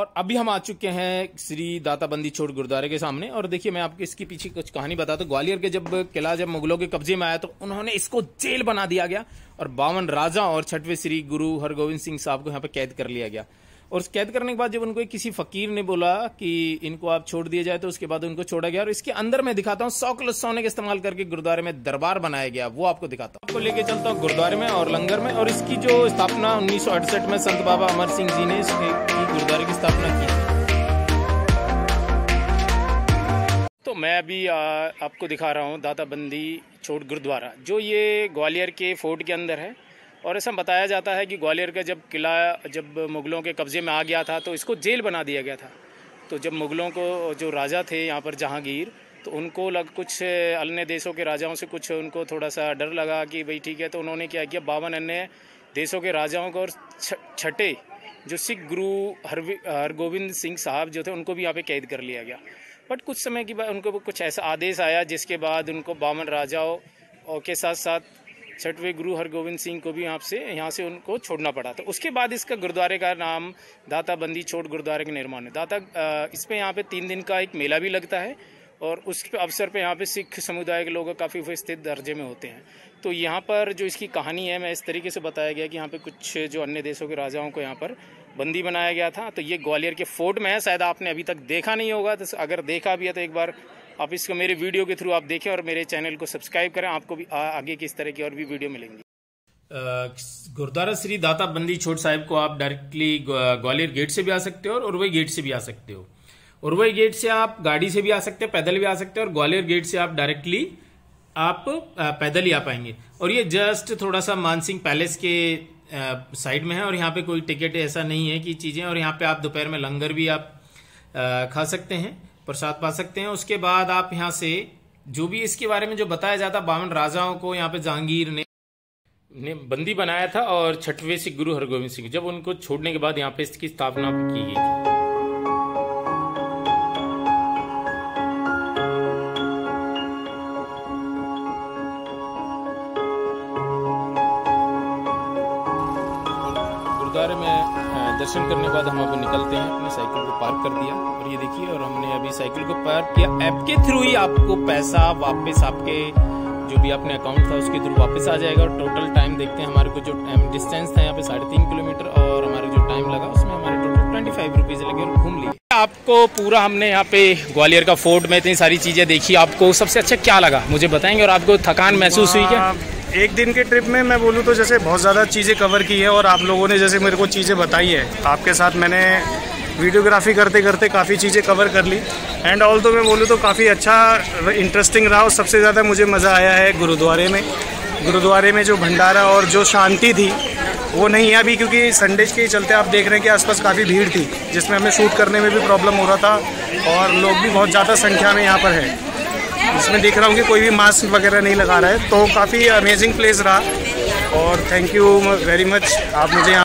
और अभी हम आ चुके हैं श्री दाताबंदी छोड़ गुरुद्वारे के सामने। और देखिए, मैं आपको इसके पीछे कुछ कहानी बताता हूँ ग्वालियर के जब किला, जब मुगलों के कब्जे में आया तो उन्होंने इसको जेल बना दिया गया और बावन राजा और छठवें श्री गुरु हरगोविंद सिंह साहब को यहाँ पे कैद कर लिया गया। और कैद करने के बाद जब उनको किसी फकीर ने बोला कि इनको आप छोड़ दिए जाए तो उसके बाद उनको छोड़ा गया और इसके अंदर मैं दिखाता हूँ, सौ किलो सोने का इस्तेमाल करके गुरुद्वारे में दरबार बनाया गया, वो आपको दिखाता हूँ। आपको लेके चलता हूँ गुरुद्वारे में और लंगर में और इसकी जो स्थापना उन्नीस सौ अड़सठ में संत बाबा अमर सिंह जी ने गुरुद्वारे की स्थापना की। तो मैं अभी आपको दिखा रहा हूँ दाताबंदी छोट गुरुद्वारा, जो ये ग्वालियर के फोर्ट के अंदर है और ऐसा बताया जाता है कि ग्वालियर का जब किला, जब मुग़लों के कब्ज़े में आ गया था तो इसको जेल बना दिया गया था। तो जब मुग़लों को, जो राजा थे यहाँ पर, जहांगीर तो उनको लग, कुछ अन्य देशों के राजाओं से कुछ उनको थोड़ा सा डर लगा कि भाई ठीक है तो उन्होंने क्या किया, बावन अन्य देशों के राजाओं को और छठे जो सिख गुरु हर हरगोविंद सिंह साहब जो थे, उनको भी यहाँ पे कैद कर लिया गया। बट कुछ समय के बाद उनको कुछ ऐसा आदेश आया, जिसके बाद उनको बावन राजाओं के साथ साथ छठवें गुरु हरगोविंद सिंह को भी यहाँ से यहाँ से उनको छोड़ना पड़ा था। उसके बाद इसका गुरुद्वारे का नाम दाता बंदी छोड़ गुरुद्वारे का निर्माण है। दाता इस पर यहाँ पे तीन दिन का एक मेला भी लगता है और उस अवसर पे यहाँ पे सिख समुदाय के लोग काफ़ी उपस्थित दर्जे में होते हैं। तो यहाँ पर जो इसकी कहानी है, मैं इस तरीके से बताया गया कि यहाँ पे कुछ जो अन्य देशों के राजाओं को यहाँ पर बंदी बनाया गया था। तो ये ग्वालियर के फोर्ट में है, शायद आपने अभी तक देखा नहीं होगा तो अगर देखा भी है तो एक बार आप इसको मेरे वीडियो के थ्रू आप देखें और मेरे चैनल को सब्सक्राइब करें। आपको भी आगे किस तरह की और भी वीडियो मिलेंगी। गुरुद्वारा श्री दाता बंदी छोट साहिब को आप डायरेक्टली ग्वालियर गेट से भी आ सकते हो और उर्वई गेट से भी आ सकते हो। उर्वई गेट से आप गाड़ी से भी आ सकते हो, पैदल भी आ सकते हो और ग्वालियर गेट से आप डायरेक्टली आप पैदल ही आ पाएँगे। और ये जस्ट थोड़ा सा मानसिंह पैलेस के साइड में है और यहाँ पे कोई टिकट ऐसा नहीं है कि चीज़ें, और यहाँ पे आप दोपहर में लंगर भी आप खा सकते हैं। प्रसाद पा सकते हैं। उसके बाद आप यहाँ से जो भी इसके बारे में जो बताया जाता, बावन राजाओं को यहाँ पे जहांगीर ने ने बंदी बनाया था और छठवें सिख गुरु हरगोविंद सिंह, जब उनको छोड़ने के बाद यहाँ पे इसकी स्थापना की गई थी। गुरुद्वारे में दर्शन करने के बाद हम अब निकलते हैं, अपने साइकिल को पार्क कर दिया। और ये देखिए, और हमने अभी साइकिल को पार्क किया। ऐप के थ्रू ही आपको पैसा वापस आपके जो भी अपने अकाउंट था, उसके थ्रू वापस आ जाएगा। और टोटल टाइम देखते हैं, हमारे को जो टाइम डिस्टेंस था यहाँ पे साढ़े तीन किलोमीटर, और हमारे जो टाइम लगा, उसमें हमारे टोटल ट्वेंटी फाइव रुपीज़ लगे और घूम लिए। आपको पूरा हमने यहाँ पे ग्वालियर का फोर्ट में इतनी सारी चीज़ें देखी। आपको सबसे अच्छा क्या लगा? मुझे बताएँगे और आपको थकान महसूस हुई क्या? एक दिन के ट्रिप में मैं बोलूँ तो जैसे बहुत ज़्यादा चीज़ें कवर की है और आप लोगों ने जैसे मेरे को चीज़ें बताई है। आपके साथ मैंने वीडियोग्राफी करते करते काफ़ी चीज़ें कवर कर ली। एंड ऑल तो मैं बोलूँ तो काफ़ी अच्छा इंटरेस्टिंग रहा और सबसे ज़्यादा मुझे मज़ा आया है गुरुद्वारे में। गुरुद्वारे में जो भंडारा और जो शांति थी, वो नहीं है अभी क्योंकि संडेज के चलते आप देख रहे हैं कि आसपास काफ़ी भीड़ थी, जिसमें हमें शूट करने में भी प्रॉब्लम हो रहा था और लोग भी बहुत ज़्यादा संख्या में यहाँ पर है। इसमें देख रहा हूँ कि कोई भी मास्क वगैरह नहीं लगा रहा है तो काफ़ी अमेजिंग प्लेस रहा। और थैंक यू वेरी मच आप मुझे यहाँ